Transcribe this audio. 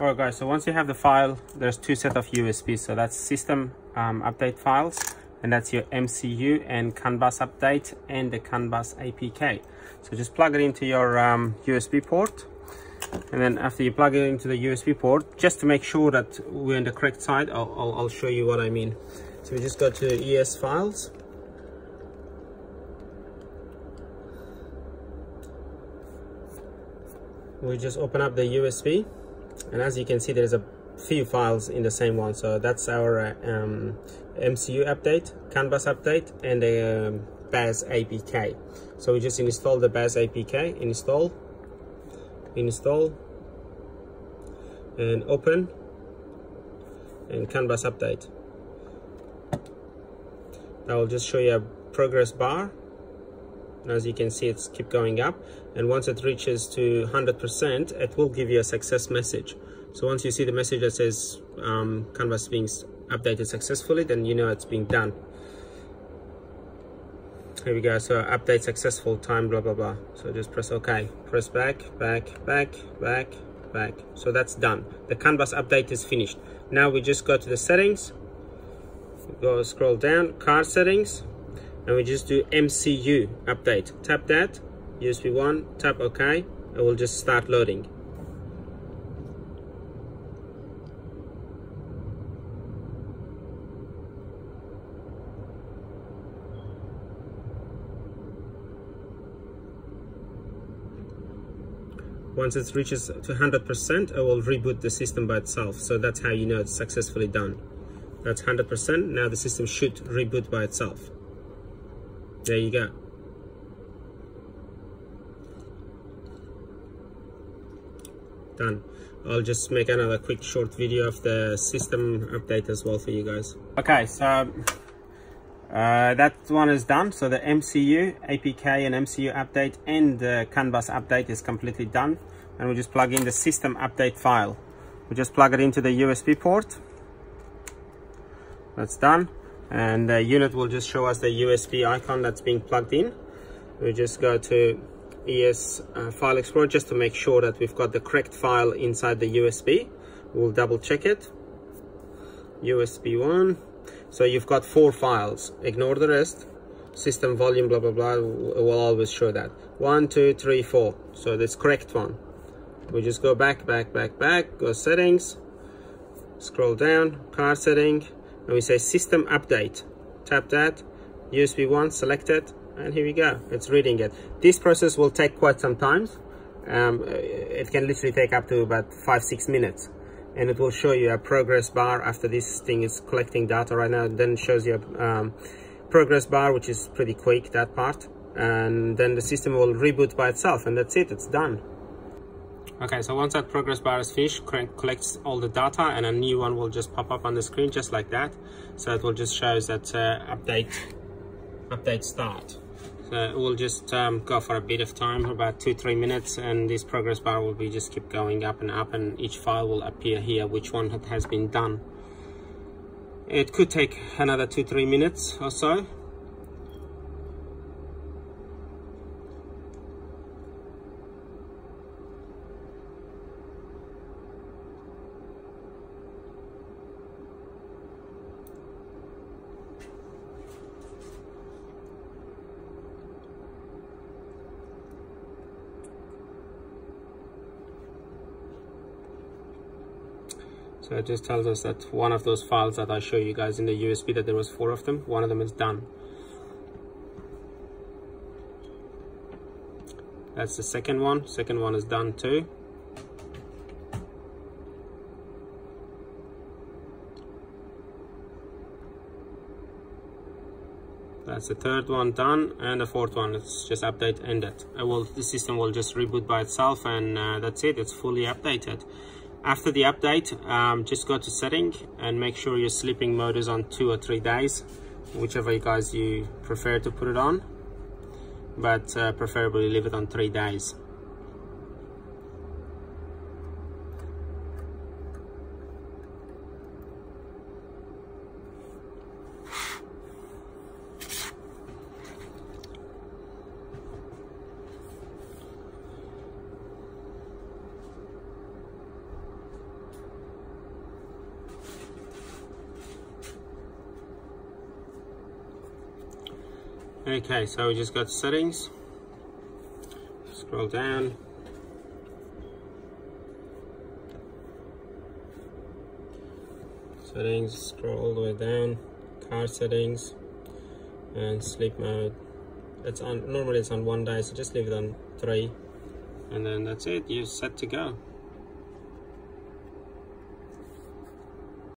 Alright guys, so once you have the file, there's two set of USBs. So that's system um, update files, and that's your MCU and CAN bus update and the CAN bus APK. So just plug it into your um, USB port. And then after you plug it into the USB port, just to make sure that we're on the correct side, I'll, I'll, I'll show you what I mean. So we just go to ES files. We just open up the USB and as you can see there's a few files in the same one. So that's our um, MCU update CAN bus update and the um, BAS APK so we just install the BAS APK install install and open and CAN bus update. I will just show you a progress bar as you can see it's keep going up. And once it reaches to 100% it will give you a success message. So once you see the message that says um, CAN bus being updated successfully then you know it's being done. Here we go. So update successful time blah blah blah. So just press ok. Press back back back back back. So that's done. The CAN bus update is finished. Now we just go to the settings. Go scroll down. Card settings and we just do MCU update. Tap that, USB 1, tap OK, and we'll just start loading. Once it reaches to 100%, I will reboot the system by itself. So that's how you know it's successfully done. That's 100%. Now the system should reboot by itself. There you go. Done. I'll just make another quick short video of the system update as well for you guys. Okay, so uh, that one is done. So the MCU, APK and MCU update and the CAN bus update is completely done. And we just plug in the system update file. We just plug it into the USB port. That's done and the unit will just show us the USB icon that's being plugged in. We just go to ES uh, File Explorer just to make sure that we've got the correct file inside the USB. We'll double check it. USB 1. So you've got four files. Ignore the rest. System volume, blah, blah, blah. will always show that. One, two, three, four. So this correct one. We just go back, back, back, back. Go settings. Scroll down. Card setting and we say system update. Tap that. USB 1 select it. And here we go. It's reading it. This process will take quite some time. Um, it can literally take up to about five six minutes. And it will show you a progress bar after this thing is collecting data right now. Then shows you a um, progress bar which is pretty quick that part. And then the system will reboot by itself and that's it. It's done Okay, so once that progress bar is finished, collects all the data and a new one will just pop up on the screen just like that. So it will just show that uh, update, update start. So it will just um, go for a bit of time, about two, three minutes, and this progress bar will be just keep going up and up and each file will appear here, which one has been done. It could take another two, three minutes or so, So it just tells us that one of those files that I show you guys in the USB that there was four of them, one of them is done. That's the second one. Second one is done too. That's the third one done and the fourth one it's just update ended. I will the system will just reboot by itself and uh, that's it. It's fully updated. After the update, um, just go to setting and make sure your sleeping mode is on two or three days, whichever you guys you prefer to put it on, but uh, preferably leave it on three days. Okay so we just got settings. Scroll down. Settings scroll all the way down. Car settings. And sleep mode. It's on normally it's on one day so just leave it on three. And then that's it. You're set to go